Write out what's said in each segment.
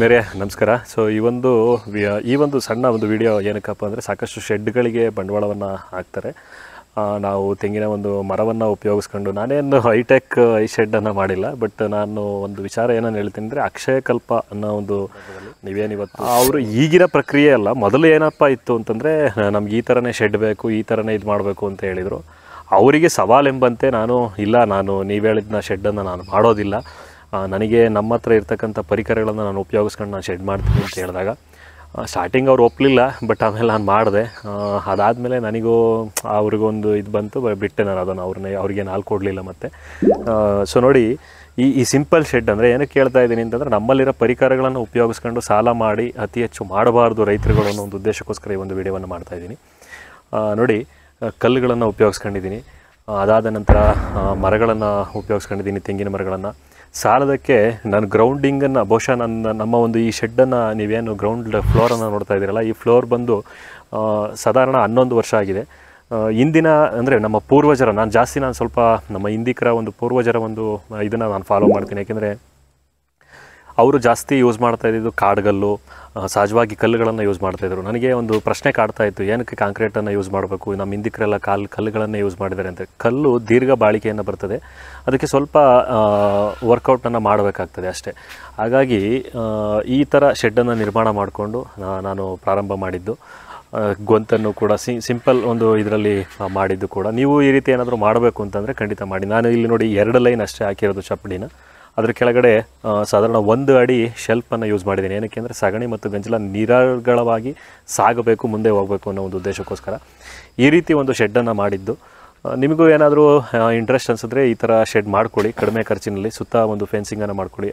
ಮೇರೆ ನಮಸ್ಕಾರ. ಸೊ ಈ ಒಂದು ಈ ಒಂದು ಸಣ್ಣ ಒಂದು ವಿಡಿಯೋ ಏನಕ್ಕಪ್ಪ ಅಂದರೆ ಸಾಕಷ್ಟು ಶೆಡ್ಗಳಿಗೆ ಬಂಡವಾಳವನ್ನು ಹಾಕ್ತಾರೆ. ನಾವು ತೆಂಗಿನ ಒಂದು ಮರವನ್ನು ಉಪಯೋಗಿಸ್ಕೊಂಡು ನಾನೇನು ಹೈಟೆಕ್ ಐ ಶೆಡ್ಡನ್ನು ಮಾಡಿಲ್ಲ ಬಟ್ ನಾನು ಒಂದು ವಿಚಾರ ಏನನ್ನು ಹೇಳ್ತೀನಿ ಅಂದರೆ ಅಕ್ಷಯಕಲ್ಪ ಅನ್ನೋ ಒಂದು ನೀವೇನಿವತ್ತು ಅವರು ಈಗಿನ ಪ್ರಕ್ರಿಯೆ ಅಲ್ಲ ಮೊದಲು ಏನಪ್ಪ ಇತ್ತು ಅಂತಂದರೆ ನಮ್ಗೆ ಈ ಥರನೇ ಶೆಡ್ ಬೇಕು ಈ ಥರನೇ ಇದು ಮಾಡಬೇಕು ಅಂತ ಹೇಳಿದರು. ಅವರಿಗೆ ಸವಾಲೆಂಬಂತೆ ನಾನು ಇಲ್ಲ ನಾನು ನೀವು ಹೇಳಿದ್ನ ಶೆಡ್ಡನ್ನು ನಾನು ಮಾಡೋದಿಲ್ಲ. ನನಗೆ ನಮ್ಮ ಹತ್ರ ಇರ್ತಕ್ಕಂಥ ಪರಿಕರಗಳನ್ನು ನಾನು ಉಪಯೋಗಿಸ್ಕೊಂಡು ನಾನು ಶೆಡ್ ಮಾಡ್ತೀನಿ ಅಂತ ಹೇಳಿದಾಗ ಸ್ಟಾರ್ಟಿಂಗ್ ಅವ್ರು ಒಪ್ಪಲಿಲ್ಲ ಬಟ್ ಆಮೇಲೆ ನಾನು ಮಾಡಿದೆ. ಅದಾದಮೇಲೆ ನನಗೂ ಅವ್ರಿಗೊಂದು ಇದು ಬಂತು ಬಿಟ್ಟೆ ನಾನು ಅದನ್ನು ಅವ್ರನ್ನ, ಅವ್ರಿಗೆ ನಾಲ್ಕು ಕೊಡಲಿಲ್ಲ ಮತ್ತು. ಸೊ ನೋಡಿ, ಈ ಈ ಸಿಂಪಲ್ ಶೆಡ್ ಅಂದರೆ ಏನಕ್ಕೆ ಕೇಳ್ತಾ ಇದ್ದೀನಿ ಅಂತಂದರೆ, ನಮ್ಮಲ್ಲಿರೋ ಪರಿಕರಗಳನ್ನು ಉಪಯೋಗಿಸ್ಕೊಂಡು ಸಾಲ ಮಾಡಿ ಅತಿ ಹೆಚ್ಚು ಮಾಡಬಾರ್ದು ರೈತರುಗಳು ಅನ್ನೋ ಒಂದು ಉದ್ದೇಶಕ್ಕೋಸ್ಕರ ಈ ಒಂದು ವಿಡಿಯೋವನ್ನು ಮಾಡ್ತಾ ಇದ್ದೀನಿ. ನೋಡಿ ಕಲ್ಲುಗಳನ್ನು ಉಪಯೋಗಿಸ್ಕೊಂಡಿದ್ದೀನಿ. ಅದಾದ ನಂತರ ಮರಗಳನ್ನು ಉಪಯೋಗಿಸ್ಕೊಂಡಿದ್ದೀನಿ, ತೆಂಗಿನ ಮರಗಳನ್ನು. ಸಾಲದಕ್ಕೆ ನಾನು ಗ್ರೌಂಡಿಂಗನ್ನು ಬಹುಶಃ ನನ್ನ, ನಮ್ಮ ಒಂದು ಈ ಶೆಡ್ಡನ್ನು ನೀವೇನು ಗ್ರೌಂಡ್ ಫ್ಲೋರನ್ನು ನೋಡ್ತಾ ಇದ್ದೀರಲ್ಲ, ಈ ಫ್ಲೋರ್ ಬಂದು ಸಾಧಾರಣ ಹನ್ನೊಂದು ವರ್ಷ ಆಗಿದೆ. ಇಂದಿನ ಅಂದರೆ ನಮ್ಮ ಪೂರ್ವಜರ, ನಾನು ಜಾಸ್ತಿ ನಾನು ಸ್ವಲ್ಪ ನಮ್ಮ ಹಿಂದಿಕರ ಒಂದು ಪೂರ್ವಜರ ಒಂದು ಇದನ್ನು ನಾನು ಫಾಲೋ ಮಾಡ್ತೀನಿ. ಯಾಕೆಂದರೆ ಅವರು ಜಾಸ್ತಿ ಯೂಸ್ ಮಾಡ್ತಾ ಇದ್ದಿದ್ದು ಕಾಡ್ಗಲ್ಲು ಸಹಜವಾಗಿ ಕಲ್ಲುಗಳನ್ನು ಯೂಸ್ ಮಾಡ್ತಾಯಿದ್ರು ನನಗೆ ಒಂದು ಪ್ರಶ್ನೆ ಕಾಡ್ತಾ ಇತ್ತು, ಏನಕ್ಕೆ ಕಾಂಕ್ರೀಟನ್ನು ಯೂಸ್ ಮಾಡಬೇಕು? ನಮ್ಮ ಹಿಂದಿಕರೆಲ್ಲ ಕಾಲ್ ಕಲ್ಲುಗಳನ್ನೇ ಯೂಸ್ ಮಾಡಿದ್ದಾರೆ ಅಂತ. ಕಲ್ಲು ದೀರ್ಘ ಬಾಳಿಕೆಯನ್ನು ಬರ್ತದೆ. ಅದಕ್ಕೆ ಸ್ವಲ್ಪ ವರ್ಕೌಟನ್ನು ಮಾಡಬೇಕಾಗ್ತದೆ ಅಷ್ಟೇ. ಹಾಗಾಗಿ ಈ ಥರ ಶೆಡ್ಡನ್ನು ನಿರ್ಮಾಣ ಮಾಡಿಕೊಂಡು ನಾನು ಪ್ರಾರಂಭ ಮಾಡಿದ್ದು. ಗೊಂತನ್ನು ಕೂಡ ಸಿಂಪಲ್ ಒಂದು ಇದರಲ್ಲಿ ಮಾಡಿದ್ದು ಕೂಡ. ನೀವು ಈ ರೀತಿ ಏನಾದರೂ ಮಾಡಬೇಕು ಅಂತಂದರೆ ಖಂಡಿತ ಮಾಡಿ. ನಾನು ಇಲ್ಲಿ ನೋಡಿ ಎರಡು ಲೈನ್ ಅಷ್ಟೇ ಹಾಕಿರೋದು ಚಪ್ಪಡಿನ. ಅದ್ರ ಕೆಳಗಡೆ ಸಾಧಾರಣ ಒಂದು ಅಡಿ ಶೆಲ್ಫನ್ನು ಯೂಸ್ ಮಾಡಿದ್ದೀನಿ. ಏನಕ್ಕೆ ಅಂದರೆ ಸಗಣಿ ಮತ್ತು ಗಂಜಲ ನಿರರ್ಗಳವಾಗಿ ಸಾಗಬೇಕು, ಮುಂದೆ ಹೋಗಬೇಕು ಅನ್ನೋ ಒಂದು ಉದ್ದೇಶಕ್ಕೋಸ್ಕರ. ಈ ರೀತಿ ಒಂದು ಶೆಡ್ಡನ್ನು ಮಾಡಿದ್ದು. ನಿಮಗೂ ಏನಾದರೂ ಇಂಟ್ರೆಸ್ಟ್ ಅನಿಸಿದ್ರೆ ಈ ಥರ ಶೆಡ್ ಮಾಡ್ಕೊಳ್ಳಿ. ಕಡಿಮೆ ಖರ್ಚಿನಲ್ಲಿ ಸುತ್ತ ಒಂದು ಫೆನ್ಸಿಂಗನ್ನು ಮಾಡ್ಕೊಳ್ಳಿ.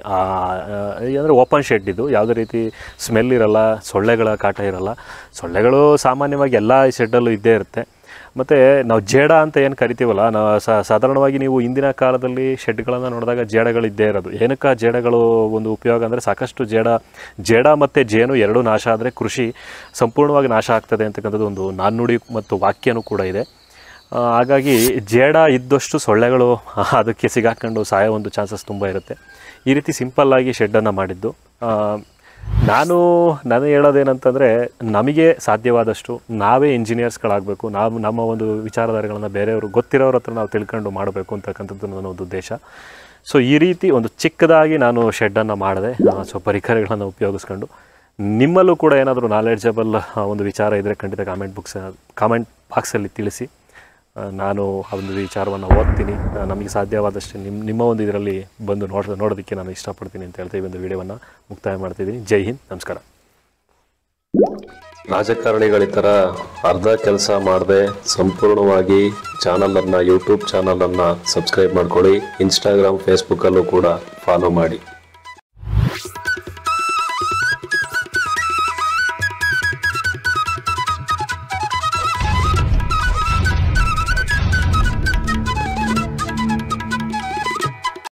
ಅಂದರೆ ಓಪನ್ ಶೆಡ್ ಇದು. ಯಾವುದೇ ರೀತಿ ಸ್ಮೆಲ್ ಇರಲ್ಲ, ಸೊಳ್ಳೆಗಳ ಕಾಟ ಇರಲ್ಲ. ಸೊಳ್ಳೆಗಳು ಸಾಮಾನ್ಯವಾಗಿ ಎಲ್ಲ ಶೆಡ್ಡಲ್ಲೂ ಇದ್ದೇ ಇರುತ್ತೆ. ಮತ್ತು ನಾವು ಜೇಡ ಅಂತ ಏನು ಕರಿತೀವಲ್ಲ, ನಾವು ಸಾಧಾರಣವಾಗಿ ನೀವು ಇಂದಿನ ಕಾಲದಲ್ಲಿ ಶೆಡ್ಗಳನ್ನು ನೋಡಿದಾಗ ಜೇಡಗಳಿದ್ದೇ ಇರೋದು. ಏನಕ್ಕೆ ಜೇಡಗಳು ಒಂದು ಉಪಯೋಗ ಅಂದರೆ ಸಾಕಷ್ಟು ಜೇಡ ಜೇಡ ಮತ್ತು ಜೇನು ಎರಡೂ ನಾಶ ಆದರೆ ಕೃಷಿ ಸಂಪೂರ್ಣವಾಗಿ ನಾಶ ಆಗ್ತದೆ ಅಂತಕ್ಕಂಥದ್ದು ಒಂದು ನಾಣ್ಣುಡಿ ಮತ್ತು ವಾಕ್ಯನೂ ಕೂಡ ಇದೆ. ಹಾಗಾಗಿ ಜೇಡ ಇದ್ದಷ್ಟು ಸೊಳ್ಳೆಗಳು ಅದಕ್ಕೆ ಸಿಗಾಕೊಂಡು ಸಾಯೋ ಒಂದು ಚಾನ್ಸಸ್ ತುಂಬ ಇರುತ್ತೆ. ಈ ರೀತಿ ಸಿಂಪಲ್ಲಾಗಿ ಶೆಡ್ಡನ್ನು ಮಾಡಿದ್ದು. ನಾನು ನಾನು ಹೇಳೋದೇನಂತಂದರೆ, ನಮಗೆ ಸಾಧ್ಯವಾದಷ್ಟು ನಾವೇ ಇಂಜಿನಿಯರ್ಸ್ಗಳಾಗಬೇಕು ನಾವು ನಮ್ಮ ಒಂದು ವಿಚಾರಧಾರೆಗಳನ್ನು ಬೇರೆಯವರು ಗೊತ್ತಿರೋರ ಹತ್ರ ನಾವು ತಿಳ್ಕೊಂಡು ಮಾಡಬೇಕು ಅಂತಕ್ಕಂಥದ್ದು ನನ್ನ ಒಂದು ಉದ್ದೇಶ. ಸೊ ಈ ರೀತಿ ಒಂದು ಚಿಕ್ಕದಾಗಿ ನಾನು ಶೆಡ್ಡನ್ನು ಮಾಡಿದೆ ಸೊ ಪರಿಕರಗಳನ್ನು ಉಪಯೋಗಿಸ್ಕೊಂಡು. ನಿಮ್ಮಲ್ಲೂ ಕೂಡ ಏನಾದರೂ ನಾಲೆಡ್ಜಬಲ್ ಒಂದು ವಿಚಾರ ಇದ್ದರೆ ಖಂಡಿತ ಕಾಮೆಂಟ್ ಬುಕ್ಸ್ ಕಾಮೆಂಟ್ ಬಾಕ್ಸಲ್ಲಿ ತಿಳಿಸಿ. ನಾನು ಒಂದು ವಿಚಾರವನ್ನು ಓದ್ತೀನಿ. ನಮಗೆ ಸಾಧ್ಯವಾದಷ್ಟು ನಿಮ್ಮ ನಿಮ್ಮ ಒಂದು ಇದರಲ್ಲಿ ಬಂದು ನೋಡ, ನೋಡೋದಕ್ಕೆ ನಾನು ಇಷ್ಟಪಡ್ತೀನಿ ಅಂತ ಹೇಳ್ತಾ ಈ ಒಂದು ವಿಡಿಯೋವನ್ನು ಮುಕ್ತಾಯ ಮಾಡ್ತಿದ್ದೀನಿ. ಜೈ ಹಿಂದ್, ನಮಸ್ಕಾರ. ರಾಜಕಾರಣಿಗಳ ಥರ ಅರ್ಧ ಕೆಲಸ ಮಾಡದೆ ಸಂಪೂರ್ಣವಾಗಿ ಚಾನಲನ್ನು ಯೂಟ್ಯೂಬ್ ಚಾನಲನ್ನು ಸಬ್ಸ್ಕ್ರೈಬ್ ಮಾಡ್ಕೊಳ್ಳಿ. ಇನ್ಸ್ಟಾಗ್ರಾಮ್ ಫೇಸ್ಬುಕ್ಕಲ್ಲೂ ಕೂಡ ಫಾಲೋ ಮಾಡಿ.